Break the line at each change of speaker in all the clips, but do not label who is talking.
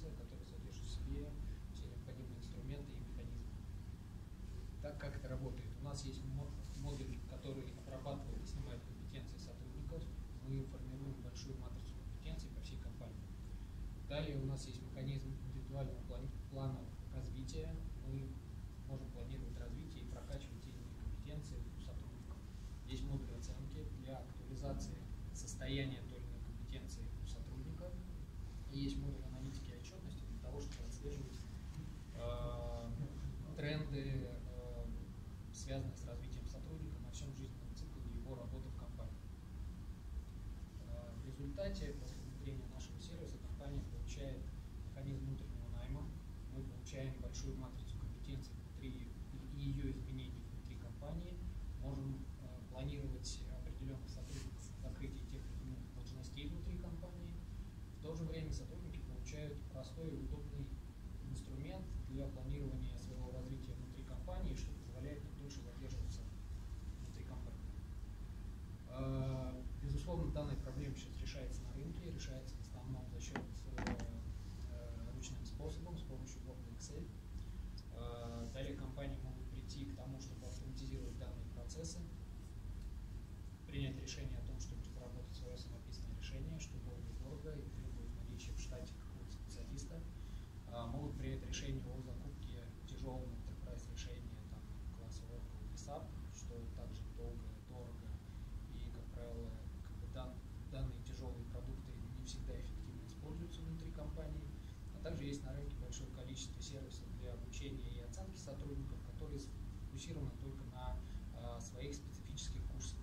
смысл, который содержит в себе все необходимые инструменты и механизмы. Так как это работает? У нас есть модуль, который обрабатывает и снимает компетенции сотрудников. Мы формируем большую матрицу компетенций по всей компании. Далее у нас есть механизм индивидуального плана, плана развития. Мы можем планировать развитие и прокачивать эти компетенции у сотрудников. Есть модуль оценки для актуализации состояния связанные с развитием сотрудника на всем жизненном цикле его работы в компании. Э, в результате, после внедрения нашего сервиса, компания получает механизм внутреннего найма. Мы получаем большую матрицу компетенций внутри и ее изменений внутри компании. Можем э, планировать определенных сотрудников на закрытие тех или иных должностей внутри компании. В то же время сотрудники получают простой и удобный инструмент для планирования своего развития внутри компании, что позволяет им дольше задерживаться внутри компании. Э, безусловно, данная проблема сейчас решается на рынке, решается в основном за счет э, э, ручным способом, с помощью Word и Excel. Далее компании могут прийти к тому, чтобы автоматизировать данные процессы, принять решение о том, чтобы разработать свое самописное решение, что долго дорого и требует наличия в штате какого-то специалиста. Могут принять решение о закупке тяжелого enterprise решения там, класса Oracle SAP, что также долго, дорого и, как правило, как бы дан, данные тяжелые продукты не всегда эффективно используются внутри компании. А также есть на рынке большое количество сервисов для обучения и оценки сотрудников, которые сфокусированы только на а, своих специфических курсах.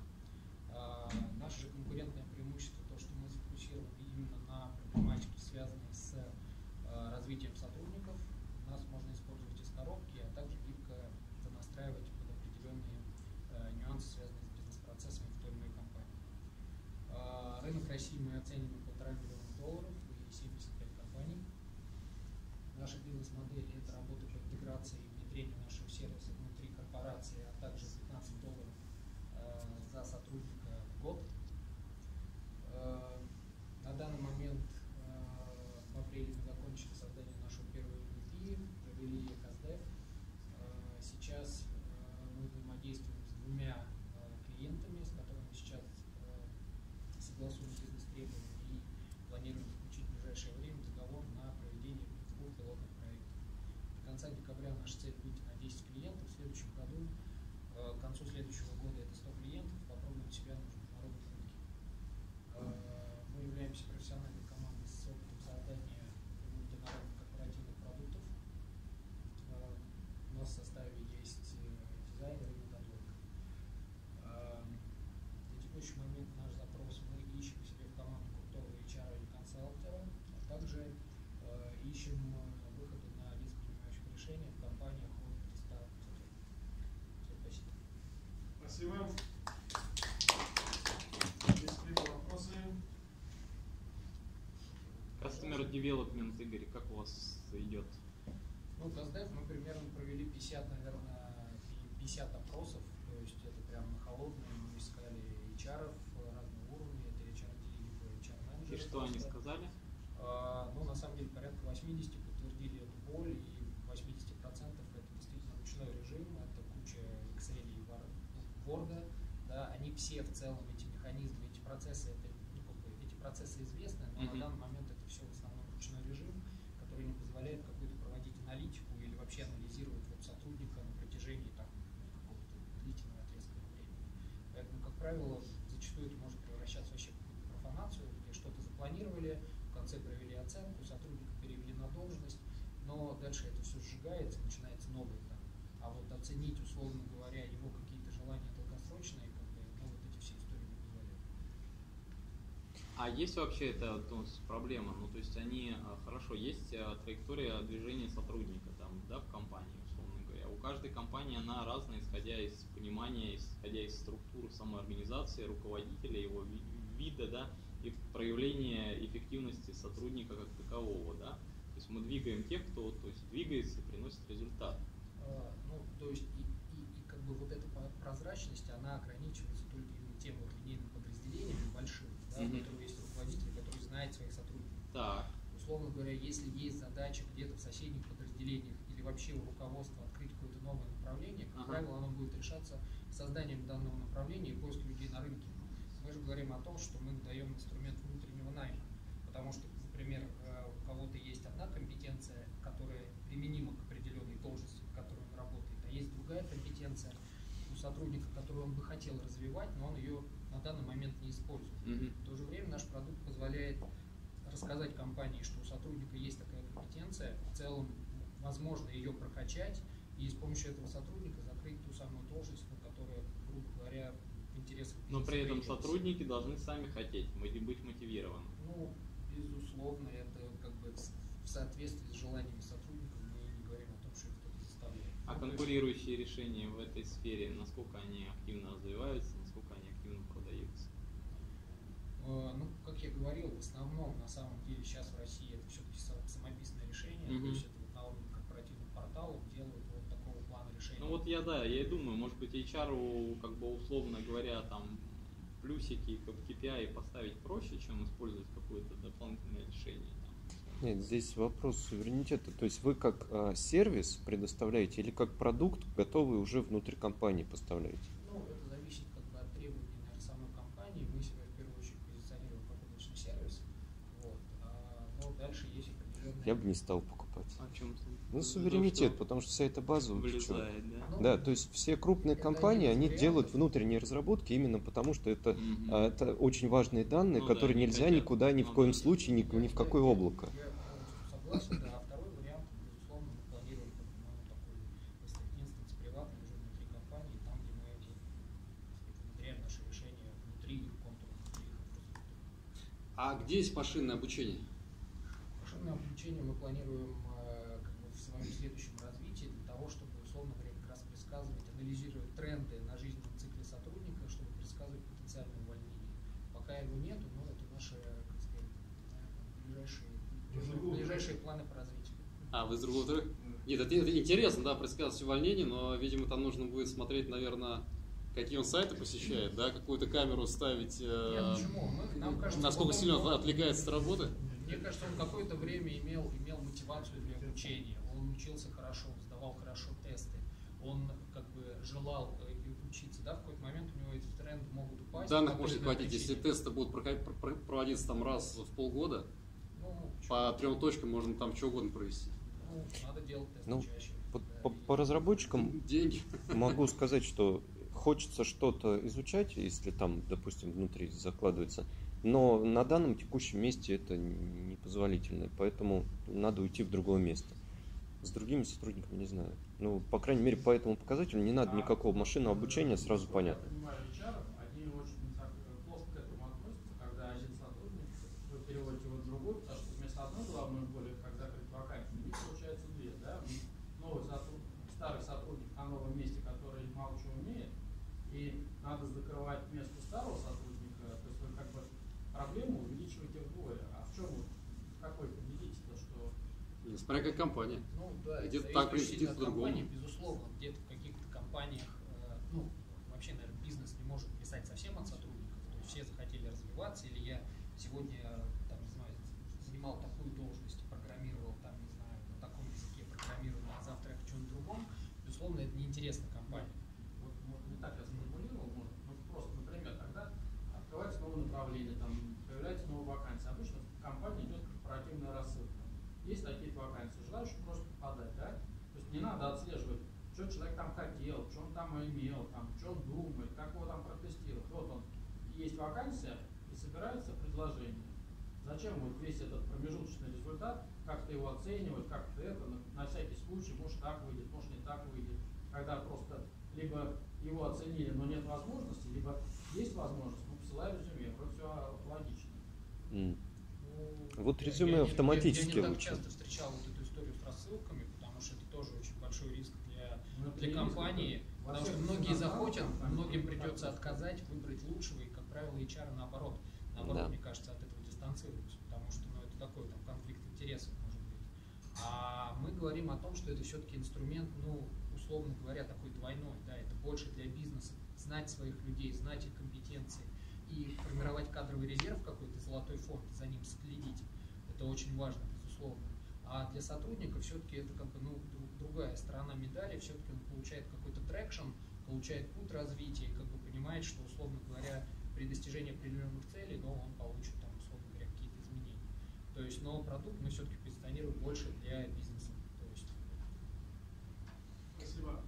Наше же конкурентное преимущество то, что мы сфокусированы именно на проблематике, связанной с а, развитием сотрудников. Нас можно использовать из коробки, а также гибко настраивать под определенные а, нюансы, связанные с бизнес-процессами в той или иной компании. А, рынок России мы оценим в полтора миллиона долларов и 75 компаний. Наша бизнес-модель – это работа по интеграции и внедрению нашего сервиса внутри корпорации, а также 15 долларов э, за сотрудника в год. Э, на данный момент э, в апреле мы закончили создание нашего первого MVP, провели КСДФ. Э, сейчас э, мы взаимодействуем с двумя э, клиентами, с которыми сейчас э, согласуем бизнес-требования и планируем заключить в ближайшее время договор на проведение двух пилотных проектов. До конца декабря наша цель выйти на 10 клиентов. В следующем году, э, к концу следующего года это 100 клиентов, попробуем себя на международном рынке. Э, мы являемся профессиональной командой с опытом создания международных корпоративных продуктов. Э, у нас в составе есть дизайнер и методолог. На текущий момент наш запрос мы ищем себе в команду крутого HR или консалтера, а также э, ищем выходы на лиц, принимающих решения в компаниях от 300 сотрудников. Все, спасибо.
Есть какие вопросы?
Customer Development, Игорь, как у вас идет?
Ну, КСДФ мы примерно провели 50, наверное, 50 опросов, то есть это прям на холодную, мы искали HR разного уровня, это HR либо HR менеджеры.
И что они сказали?
А, ну, на самом деле, порядка 80 подтвердили эту боль, и 80% это действительно ручной режим, это куча Excel и Word, да, они все в целом, эти механизмы, эти процессы, это, ну, как бы, эти процессы на данный момент это все в основном ручной режим, который не позволяет какую-то проводить аналитику или вообще анализировать вот сотрудника на протяжении там, какого-то длительного отрезка времени. Поэтому, как правило, зачастую это может превращаться вообще в какую-то профанацию, где что-то запланировали, в конце провели оценку, сотрудника перевели на должность, но дальше это все сжигается, начинается новый этап. А вот оценить, условно говоря, его какие-то желания долгосрочные, как бы, ну, вот эти все истории не позволяют.
А есть вообще это ну, проблема? Ну, то есть они, а, хорошо, есть а, траектория движения сотрудника там, да, в компании, условно говоря. У каждой компании она разная, исходя из понимания, исходя из структуры самой организации, руководителя, его ви- вида, да, и проявления эффективности сотрудника как такового, да. То есть мы двигаем тех, кто то есть, двигается и приносит результат.
А, Ну, то есть и, и, и как бы вот эта прозрачность, она ограничивается только тем вот линейным подразделением большим, да,
Мгм.
у которого есть руководитель, который знает своих сотрудников.
Так,
Условно говоря, если есть задача где-то в соседних подразделениях или вообще у руководства открыть какое-то новое направление, как
Ага.
правило, оно будет решаться созданием данного направления и поиском людей на рынке. Мы же говорим о том, что мы даем инструмент внутреннего найма, потому что, например, э, у кого-то есть одна компетенция, которая применима к определенной должности, в которой он работает, а есть другая компетенция у сотрудника, которую он бы хотел развивать, но он ее на данный момент не использует.
Мгм.
В то же время наш продукт позволяет рассказать компании, что у сотрудника есть такая компетенция, в целом возможно ее прокачать и с помощью этого сотрудника закрыть ту самую должность, ну, которая, грубо говоря, в интересах
Но при этом сотрудники должны сами хотеть, быть быть мотивированы.
Ну, безусловно, это как бы в соответствии с желаниями сотрудников мы не говорим о том, что их кто-то заставляет.
А конкурирующие решения в этой сфере, насколько они активно развиваются, насколько они активно продаются?
э, ну, как я говорил, в основном, на самом деле, сейчас в России это все-таки самописное решение,
Мгм.
то есть это вот на уровне корпоративных порталов делают вот такого плана решения.
Ну вот я, да, я и думаю, может быть, HR, как бы условно говоря, там плюсики к KPI поставить проще, чем использовать какое-то дополнительное решение.
Нет, здесь вопрос суверенитета. То есть вы как а, сервис предоставляете или как продукт готовый уже внутрь компании поставляете?
Ну, это зависит как бы от требований, наверное, самой компании. Мы себя в первую очередь позиционируем как облачный сервис. Вот. А, но дальше есть определенные...
Я бы не стал покупать.
О чем
Ну, суверенитет, потому что вся эта база...
вылезает, да?
Ну,
Да, то есть все крупные
Это
компании, они делают внутренние разработки именно потому, что это, а, это очень важные данные,
Ну да,
которые
не
нельзя
хотят
никуда, ни в
на
коем случае, ни, ни в какое облако.
Я полностью согласен, да. А второй вариант, безусловно, мы планируем как бы, ну, такой, если инстанс приватный уже внутри компании, там, где мы эти, так сказать, внедряем наши решения внутри их контура, внутри их инфраструктуры.
А где есть машинное обучение?
Обучение мы планируем э, как бы в своем следующем развитии для того, чтобы, условно говоря, как раз предсказывать, анализировать тренды на жизненном цикле сотрудника, чтобы предсказывать потенциальное увольнение. Пока его нету, но это наши, как сказать, э, ближайшие, ближайшие планы по развитию.
А, вы с другого трека? Нет, это, это интересно, да, предсказывать увольнение, но, видимо, там нужно будет смотреть, наверное, какие он сайты посещает, да, какую-то камеру ставить, э,
Нет, почему? Мы- нам кажется,
насколько
потом-
сильно он отвлекается от работы.
Мне кажется, он какое-то время имел, имел мотивацию для обучения. Он учился хорошо, сдавал хорошо тесты. Он как бы желал э, учиться. Да, в какой-то момент у него эти тренды могут упасть.
Данных может хватить, если тесты будут проходить- про- про- проводиться там раз в полгода,
Ну,
по трем точкам можно там что угодно провести.
ну, надо делать тесты
Ну,
чаще.
По,
Да,
по-
и-
по разработчикам
Деньги.
могу сказать, что хочется что-то изучать, если там, допустим, внутри закладывается, но на данном текущем месте это непозволительно, поэтому надо уйти в другое место. С другими сотрудниками не знаю. Ну, по крайней мере, по этому показателю не надо никакого машинного обучения, сразу понятно.
Я понимаю, HR, они очень так, э, плохо к этому относятся, когда один сотрудник, вы переводите его в другой, потому что вместо одной головной боли, как закрыть вакансию, у них получается две, да? Новый сотрудник, старый сотрудник на новом месте, который мало чего умеет, и надо закрывать место старого сотрудника, то есть вы как бы проблему увеличиваете вдвое. А в чем вы, в какой вы видите-то, что
Смотря как компания.
Ну да,
Где-то так,
от
по-другому.
безусловно. Где-то в каких-то компаниях, э, ну, вообще, наверное, бизнес не может писать совсем от сотрудников. То есть все захотели развиваться, или я сегодня, там, не знаю, занимал такую должность, программировал, там, не знаю, на таком языке программировал, а завтра я хочу на другом. Безусловно, это неинтересно компании.
Вот, вот не так я сформулировал, может, ну, просто, например, когда открывается новое направление, там появляется новая вакансия, обычно в компании идет корпоративная рассылка. Есть такие вакансии, желающих просто подать, да? То есть не надо отслеживать, что человек там хотел, что он там имел, там, что он думает, как его там протестировать. Вот он, есть вакансия и собирается предложение. Зачем вот весь этот промежуточный результат, как-то его оценивать, как-то это, на, на всякий случай, может так выйдет, может не так выйдет, когда просто либо его оценили, но нет возможности, либо есть возможность, ну, посылай резюме, вроде все логично.
М.
Ну,
Вот резюме
я
автоматически
Я, я не так часто встречал вот эту историю с рассылками, потому что это тоже очень большой риск для компании, потому что многие захотят, многим придется отказать, выбрать лучшего, и, как правило, HR наоборот, наоборот,
Да.
мне кажется, от этого дистанцируются, потому что, ну, это такой там конфликт интересов может быть. А мы говорим о том, что это все-таки инструмент, ну, условно говоря, такой двойной, да, это больше для бизнеса, знать своих людей, знать их компетенции и формировать кадровый резерв какой-то, золотой фонд, за ним следить. Это очень важно, безусловно. А для сотрудника все-таки это как бы ну, другая сторона медали, все-таки он получает какой-то traction, получает путь развития, как бы понимает, что, условно говоря, при достижении определенных целей, но он получит там, условно говоря, какие-то изменения. То есть, но продукт мы все-таки позиционируем больше для бизнеса. То есть... Спасибо.